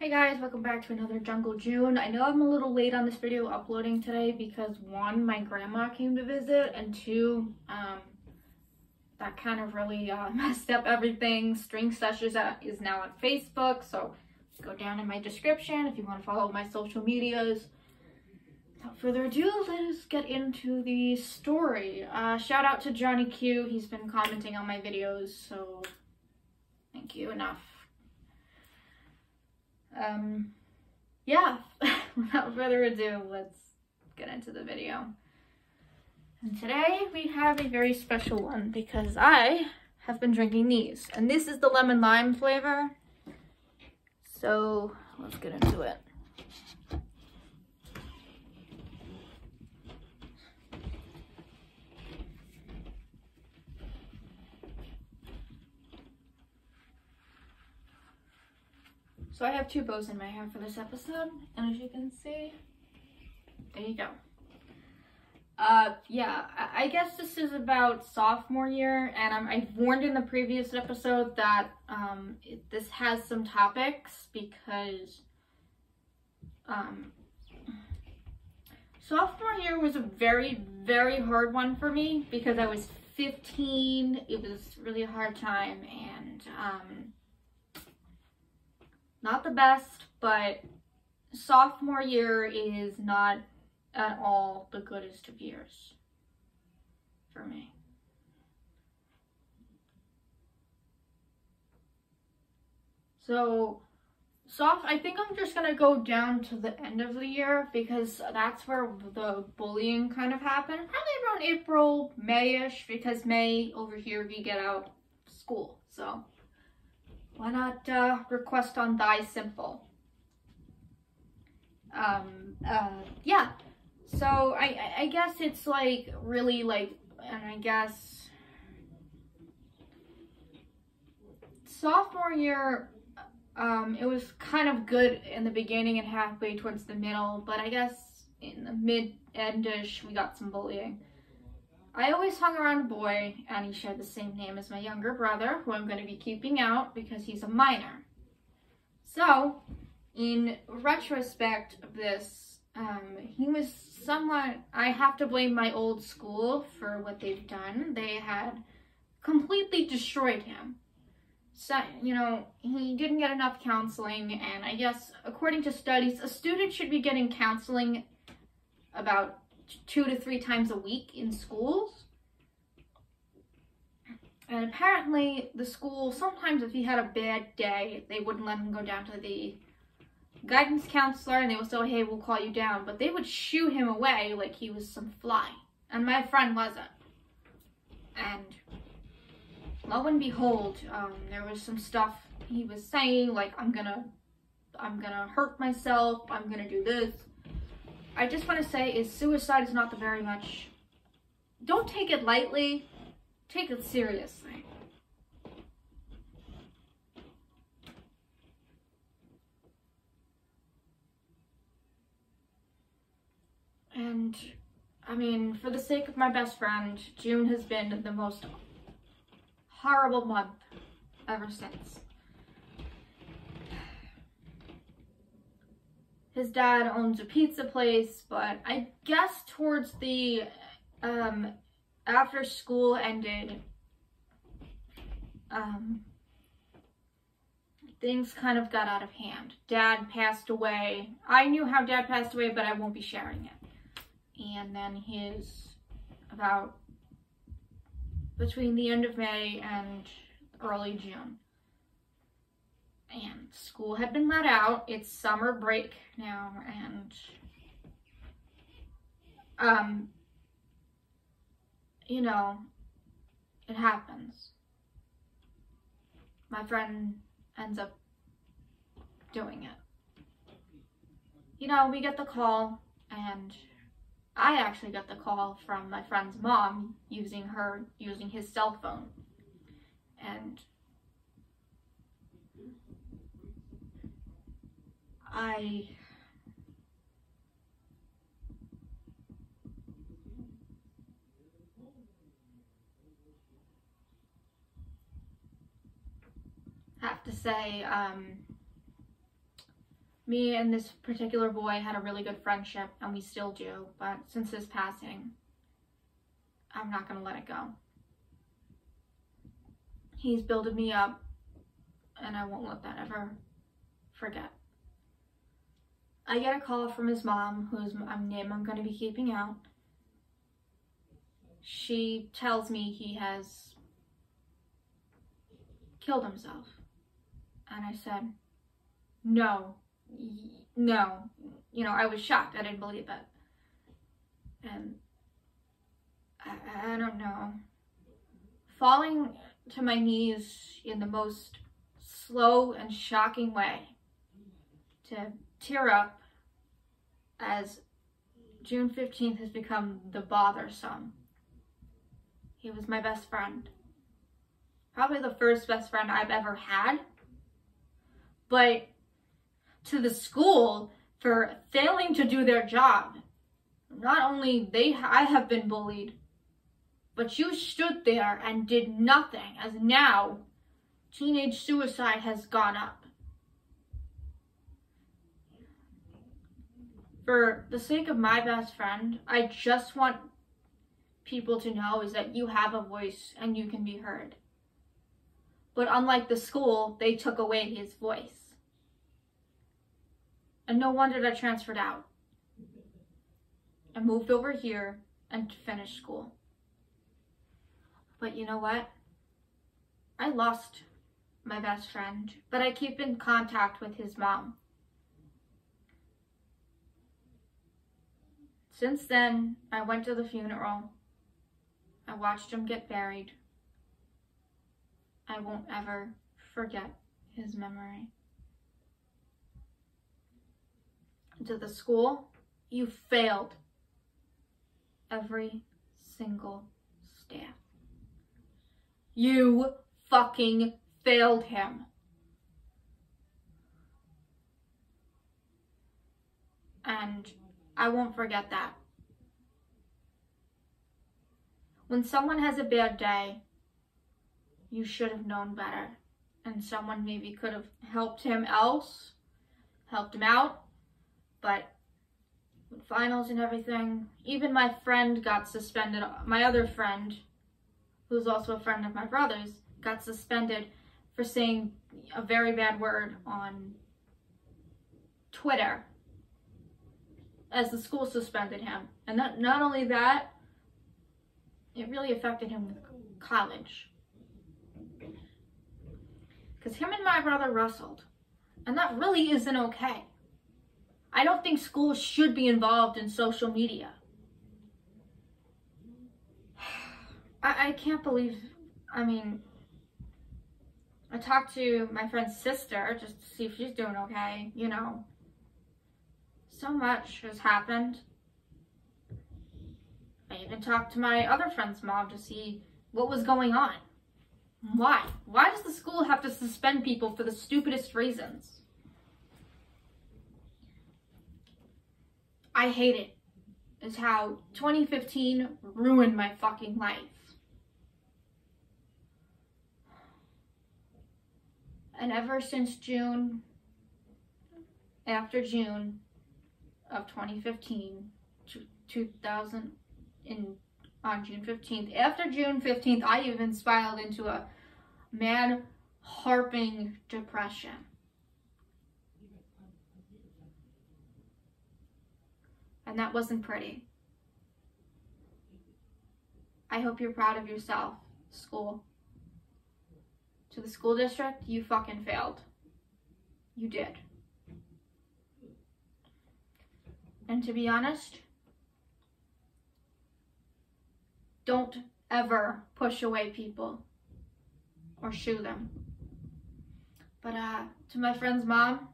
Hey guys, welcome back to another Jungle June. I know I'm a little late on this video uploading today because one, my grandma came to visit, and two, um, that kind of really uh, messed up everything. String Sessions is now on Facebook, so go down in my description if you want to follow my social medias. Without further ado, let's get into the story. Uh, shout out to Johnny Q. He's been commenting on my videos, so thank you enough. Um, yeah, without further ado, let's get into the video. And today we have a very special one because I have been drinking these. And this is the lemon lime flavor. So let's get into it. So I have two bows in my hair for this episode, and as you can see, there you go. Uh, yeah, I, I guess this is about sophomore year, and I've warned in the previous episode that um, it, this has some topics because um, sophomore year was a very, very hard one for me because I was 15. It was really a hard time, and um, not the best, but sophomore year is not at all the goodest of years for me. So, soft, I think I'm just gonna go down to the end of the year because that's where the bullying kind of happened. Probably around April, May-ish, because May over here we get out school. So, why not uh, request on Die Simple? Um, uh, yeah. So I, I guess it's like really like, and I guess sophomore year, um, it was kind of good in the beginning and halfway towards the middle, but I guess in the mid-endish, we got some bullying. I always hung around a boy, and he shared the same name as my younger brother, who I'm going to be keeping out because he's a minor. So, in retrospect of this, um, he was somewhat, I have to blame my old school for what they've done. They had completely destroyed him. So, you know, he didn't get enough counseling, and I guess, according to studies, a student should be getting counseling about two to three times a week in schools. And apparently the school, sometimes if he had a bad day, they wouldn't let him go down to the guidance counselor and they would say, hey, we'll call you down. But they would shoo him away like he was some fly. And my friend wasn't. And lo and behold, um, there was some stuff he was saying, like, I'm gonna, I'm gonna hurt myself, I'm gonna do this. I just want to say is suicide is not the very much, don't take it lightly, take it seriously. And, I mean, for the sake of my best friend, June has been the most horrible month ever since. His dad owns a pizza place, but I guess towards the, um, after school ended, um, things kind of got out of hand. Dad passed away. I knew how dad passed away, but I won't be sharing it. And then his, about between the end of May and early June and school had been let out. It's summer break now, and um, you know, it happens. My friend ends up doing it. You know, we get the call, and I actually got the call from my friend's mom using her using his cell phone, and I have to say, um, me and this particular boy had a really good friendship, and we still do, but since his passing, I'm not gonna let it go. He's builded me up, and I won't let that ever forget. I get a call from his mom, whose um, name I'm going to be keeping out. She tells me he has killed himself. And I said, no, no. You know, I was shocked. I didn't believe it. And I, I don't know. Falling to my knees in the most slow and shocking way to tear up as June 15th has become the bothersome. He was my best friend. Probably the first best friend I've ever had. But to the school for failing to do their job. Not only they I have been bullied, but you stood there and did nothing as now teenage suicide has gone up. For the sake of my best friend, I just want people to know is that you have a voice and you can be heard. But unlike the school, they took away his voice. And no wonder I transferred out. I moved over here and finished school. But you know what? I lost my best friend, but I keep in contact with his mom. Since then, I went to the funeral. I watched him get buried. I won't ever forget his memory. To the school, you failed every single staff. You fucking failed him. And I won't forget that. When someone has a bad day, you should have known better. And someone maybe could have helped him else, helped him out. But with finals and everything, even my friend got suspended. My other friend, who's also a friend of my brother's, got suspended for saying a very bad word on Twitter as the school suspended him. And not, not only that, it really affected him with college. Because him and my brother wrestled. And that really isn't okay. I don't think schools should be involved in social media. I, I can't believe, I mean, I talked to my friend's sister just to see if she's doing okay, you know. So much has happened. I even talked to my other friend's mom to see what was going on. Why? Why does the school have to suspend people for the stupidest reasons? I hate it. Is how 2015 ruined my fucking life. And ever since June, after June of 2015, 2000, in, on June 15th, after June 15th, I even spiraled into a mad harping depression. And that wasn't pretty. I hope you're proud of yourself, school to the school district, you fucking failed. You did. And to be honest, don't ever push away people or shoo them. But uh, to my friend's mom,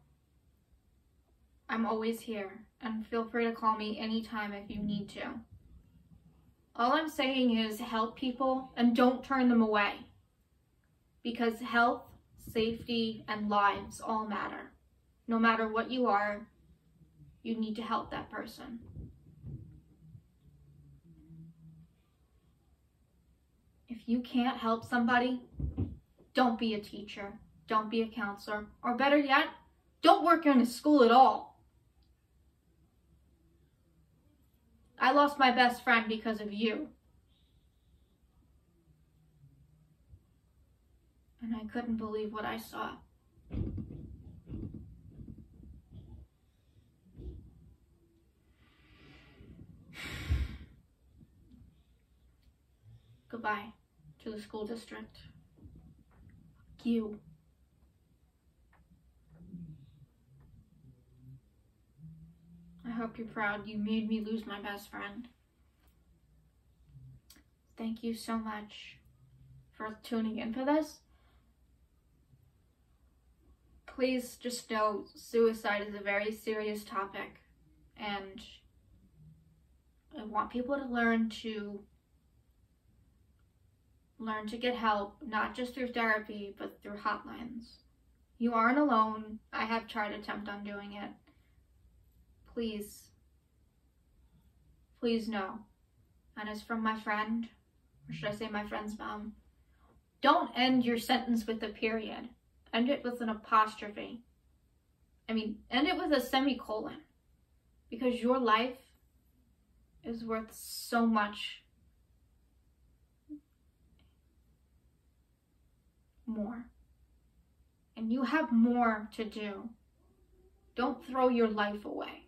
I'm always here and feel free to call me anytime if you need to. All I'm saying is help people and don't turn them away because health, safety, and lives all matter. No matter what you are, you need to help that person. If you can't help somebody, don't be a teacher, don't be a counselor, or better yet, don't work in a school at all. I lost my best friend because of you. And I couldn't believe what I saw. Goodbye to the school district. You. I hope you're proud. You made me lose my best friend. Thank you so much for tuning in for this. Please just know suicide is a very serious topic and I want people to learn to learn to get help, not just through therapy, but through hotlines. You aren't alone. I have tried attempt on doing it. Please, please know. And it's from my friend, or should I say my friend's mom. Don't end your sentence with a period. End it with an apostrophe. I mean, end it with a semicolon. Because your life is worth so much more. And you have more to do. Don't throw your life away.